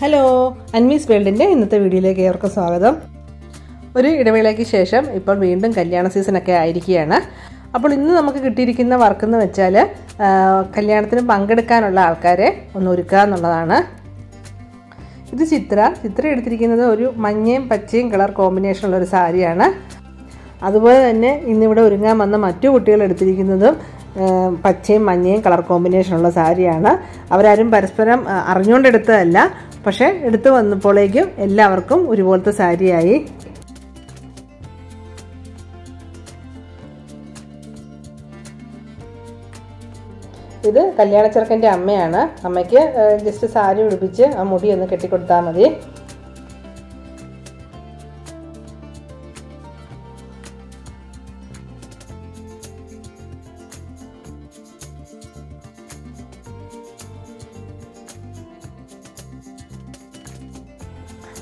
Hello അൻമീസ് വേൾഡിന്റെ ഇന്നത്തെ വീഡിയോയിലേക്ക് ഏവർക്കും സ്വാഗതം. ഒരു ഇടവേളയ്ക്ക് ശേഷം ഇപ്പോൾ വീണ്ടും കല്യാണ സീസണൊക്കെ ആയിരിക്കുകയാണ്. അപ്പോൾ ഇന്ന് നമുക്ക് കിട്ടിയിരിക്കുന്ന വർക്ക് എന്ന് വെച്ചാൽ കല്യാണത്തിന് പങ്കെടുക്കാനുള്ള ആൾക്കാരെ ഒന്ന് ഒരുക്കുക എന്നുള്ളതാണ്. ഇത് ചിത്ര. ചിത്ര എടുത്തിരിക്കുന്നത് ഒരു മഞ്ഞയും പച്ചയും കളർ കോമ്പിനേഷനുള്ള ഒരു സാരിയാണ്. അതുപോലെ തന്നെ ഇന്നിവിടെ ഒരുങ്ങാൻ വന്ന മറ്റു കുട്ടികൾ എടുത്തിരിക്കുന്നതും പച്ചയും മഞ്ഞയും കളർ കോമ്പിനേഷനുള്ള സാരിയാണ്. അവരാരും പരസ്പരം അറിഞ്ഞുകൊണ്ടെടുത്തതല്ല പക്ഷേ എടുത്തു വന്നപ്പോഴേക്കും എല്ലാവർക്കും ഒരുപോലത്തെ സാരിയായി. ഇത് കല്യാണ ചെറുക്കന്റെ അമ്മയാണ്. അമ്മയ്ക്ക് ജസ്റ്റ് സാരി ഉടുപ്പിച്ച് ആ മുടി ഒന്ന് കെട്ടിക്കൊടുത്താൽ മതി.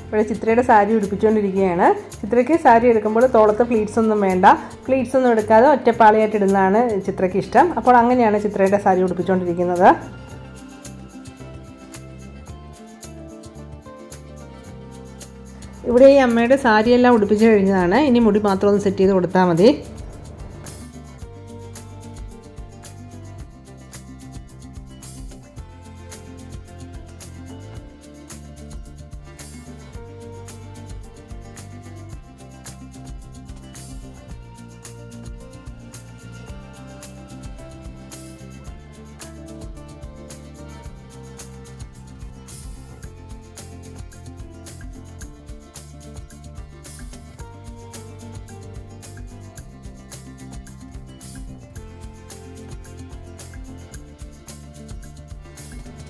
ഇവിടെ ചിത്രയുടെ സാരി ഉടുപ്പിച്ചുകൊണ്ടിരിക്കുകയാണ്. ചിത്രയ്ക്ക് സാരി എടുക്കുമ്പോൾ തോളത്ത് ഫ്ലീറ്റ്സ് ഒന്നും വേണ്ട. ഫ്ലീറ്റ്സ് ഒന്നും എടുക്കാതെ ഒറ്റപ്പാളിയായിട്ട് ഇടുന്നതാണ് ചിത്രയ്ക്ക് ഇഷ്ടം. അപ്പോൾ അങ്ങനെയാണ് ചിത്രയുടെ സാരി ഉടുപ്പിച്ചുകൊണ്ടിരിക്കുന്നത്. ഇവിടെ ഈ അമ്മയുടെ സാരിയെല്ലാം ഉടുപ്പിച്ചു കഴിഞ്ഞതാണ്. ഇനി മുടി മാത്രം ഒന്ന് സെറ്റ് ചെയ്ത് കൊടുത്താൽ മതി.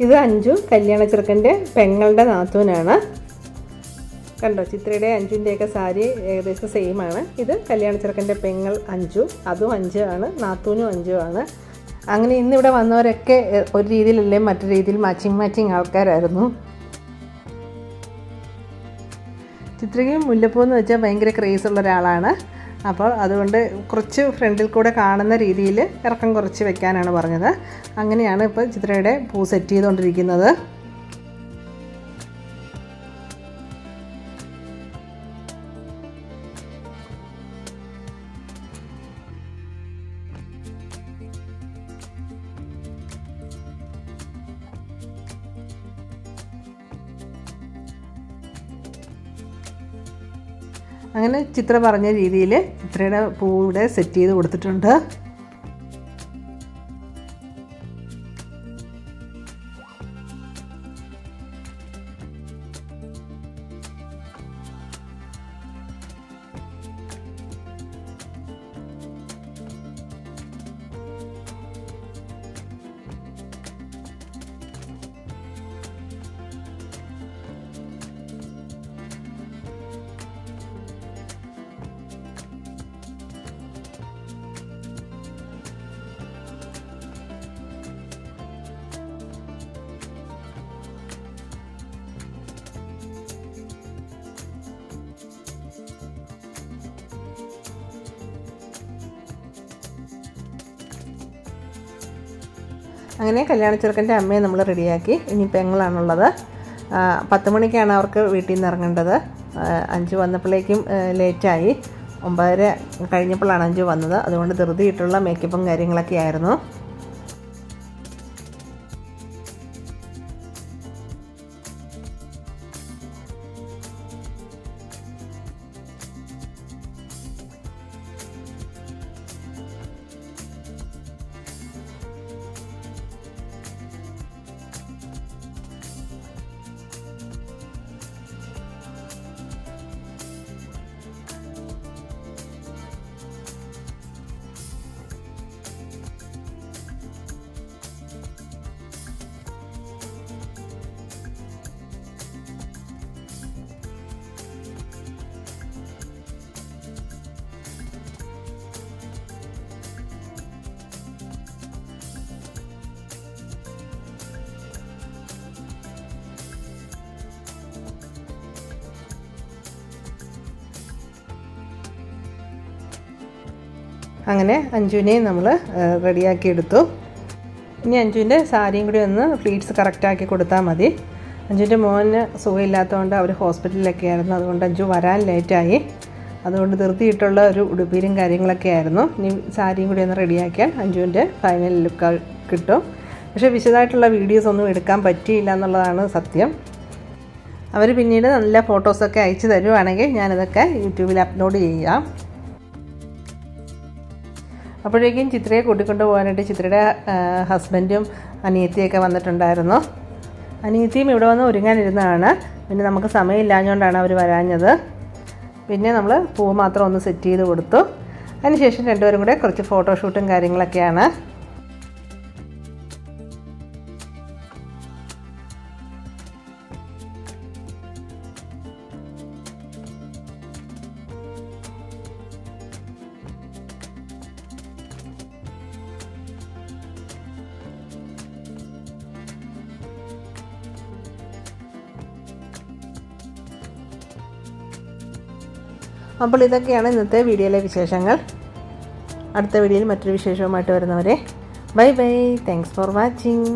ഇത് അഞ്ചു കല്യാണ ചെറുക്കന്റെ പെങ്ങളുടെ നാത്തൂനാണ്. കണ്ടോ ചിത്രയുടെ അഞ്ചിന്റെയൊക്കെ സാരി ഏകദേശം സെയിമാണ് ഇത് കല്യാണ ചെറുക്കന്റെ പെങ്ങൾ അഞ്ചു അതും അഞ്ചു ആണ് നാത്തൂനും അഞ്ചു ആണ്. അങ്ങനെ ഇന്നിവിടെ വന്നവരൊക്കെ ഒരു രീതിയിലല്ലേ മറ്റു രീതിയിൽ മാച്ചിങ് മാച്ചിങ് ആൾക്കാരായിരുന്നു. ചിത്രയ്ക്ക് മുല്ലപ്പൂ എന്ന് വെച്ചാൽ ഭയങ്കര ക്രേസ് ഉള്ള ഒരാളാണ്. അപ്പോൾ അതുകൊണ്ട് കുറച്ച് ഫ്രണ്ടിൽ കൂടെ കാണുന്ന രീതിയിൽ ഇറക്കം കുറച്ച് വെക്കാനാണ് പറഞ്ഞത്. അങ്ങനെയാണ് ഇപ്പോൾ ചിത്രയുടെ പൂ സെറ്റ് ചെയ്തുകൊണ്ടിരിക്കുന്നത്. അങ്ങനെ ചിത്ര പറഞ്ഞ രീതിയിൽ ചിത്രയുടെ പൂവിടെ സെറ്റ് ചെയ്ത് കൊടുത്തിട്ടുണ്ട്. അങ്ങനെ കല്യാണ ചെറുക്കന്റെ അമ്മയെ നമ്മൾ റെഡിയാക്കി. ഇനി പെങ്ങളാണുള്ളത് പത്ത് മണിക്കാണ് അവർക്ക് വീട്ടിൽ നിന്ന് ഇറങ്ങേണ്ടത്. അഞ്ച് വന്നപ്പോഴേക്കും ലേറ്റായി. ഒമ്പതര കഴിഞ്ഞപ്പോഴാണ് അഞ്ച് വന്നത്. അതുകൊണ്ട് ധൃതിയിട്ടുള്ള മേക്കപ്പും കാര്യങ്ങളൊക്കെ ആയിരുന്നു. അങ്ങനെ അഞ്ജുവിനെയും നമ്മൾ റെഡിയാക്കി എടുത്തു ഇനി അഞ്ജുവിന്റെ സാരിയും കൂടി ഒന്ന് ഫ്ലീറ്റ്സ് കറക്റ്റാക്കി കൊടുത്താൽ മതി. അഞ്ജുവിന്റെ മോന് സുഖമില്ലാത്തതുകൊണ്ട് അവർ ഹോസ്പിറ്റലിലൊക്കെ ആയിരുന്നു. അതുകൊണ്ട് അഞ്ജു വരാൻ ലേറ്റായി അതുകൊണ്ട് ധൃതിയിട്ടുള്ള ഒരു ഉടുപ്പീരും കാര്യങ്ങളൊക്കെ ആയിരുന്നു. ഇനി സാരിയും കൂടി ഒന്ന് റെഡിയാക്കിയാൽ അഞ്ജുവിന്റെ ഫൈനൽ ലുക്ക് കിട്ടും. പക്ഷേ വിശദമായിട്ടുള്ള വീഡിയോസ് ഒന്നും എടുക്കാൻ പറ്റിയില്ല എന്നുള്ളതാണ് സത്യം. അവർ പിന്നീട് നല്ല ഫോട്ടോസൊക്കെ അയച്ചു തരുവാണെങ്കിൽ ഞാനതൊക്കെ യൂട്യൂബിൽ അപ്ലോഡ് ചെയ്യാം. അപ്പോഴേക്കും ചിത്രയെ കൂട്ടിക്കൊണ്ട് പോകാനായിട്ട് ചിത്രയുടെ ഹസ്ബൻഡും അനിയത്തിയൊക്കെ വന്നിട്ടുണ്ടായിരുന്നു. അനിയത്തിയും ഇവിടെ വന്ന് ഒരുങ്ങാനിരുന്നതാണ്. പിന്നെ നമുക്ക് സമയമില്ലാഞ്ഞുകൊണ്ടാണ് അവർ വരാഞ്ഞത്. പിന്നെ നമ്മൾ പൂ മാത്രം ഒന്ന് സെറ്റ് ചെയ്ത് കൊടുത്തു. അതിനുശേഷം രണ്ടുപേരും കൂടെ കുറച്ച് ഫോട്ടോഷൂട്ടും കാര്യങ്ങളൊക്കെയാണ്. അപ്പോൾ ഇതൊക്കെയാണ് ഇന്നത്തെ വീഡിയോയിലെ വിശേഷങ്ങൾ. അടുത്ത വീഡിയോയിൽ മറ്റൊരു വിശേഷവുമായിട്ട് വരുന്നവരെ. Bye bye. Thanks for watching